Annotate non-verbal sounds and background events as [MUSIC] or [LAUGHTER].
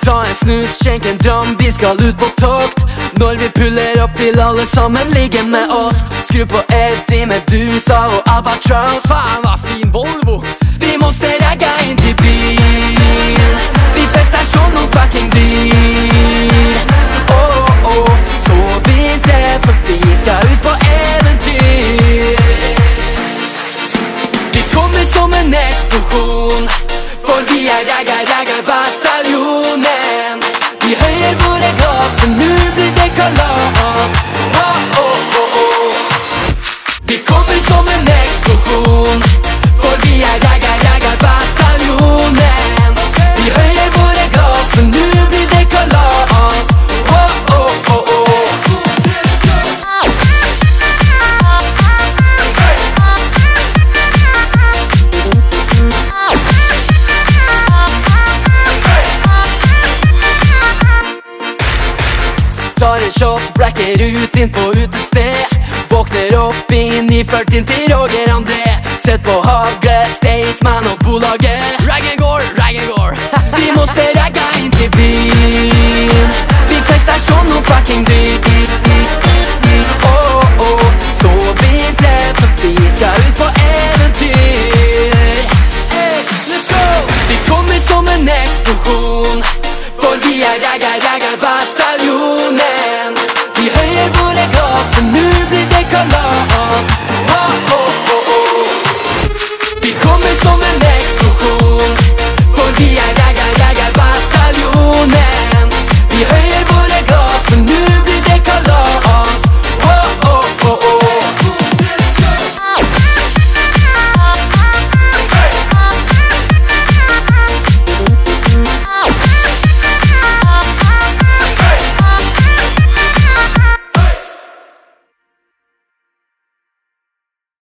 Ta en snus, skjenk en dram, vi skal ut på tokt. Når vi puller opp, vil alle sammen ligge med oss. Skru på Eddie Medusa og Albatross. Faen, hva fin Volvo! Vi måste eksplosjon For vi er ragga, ragga bataljonen. Vi høyer våre glass For nå blir det kalas Tar en shot, blacker ut inn på utested. Våkner opp inn i 40 til Roger André. Sett på hagle, Staysman og bolaget Raggengård, Raggengård [LAUGHS] Vi måste ragga inn til byen. Vi fester som noen fucking dyr Oh, oh, sov ikke for vi skal ut på eventyr. Hey, let's go! Vi kommer som en eksplosjon. For vi er ragga, ragga bataljonen Vi kommer som en eksplosjon For vi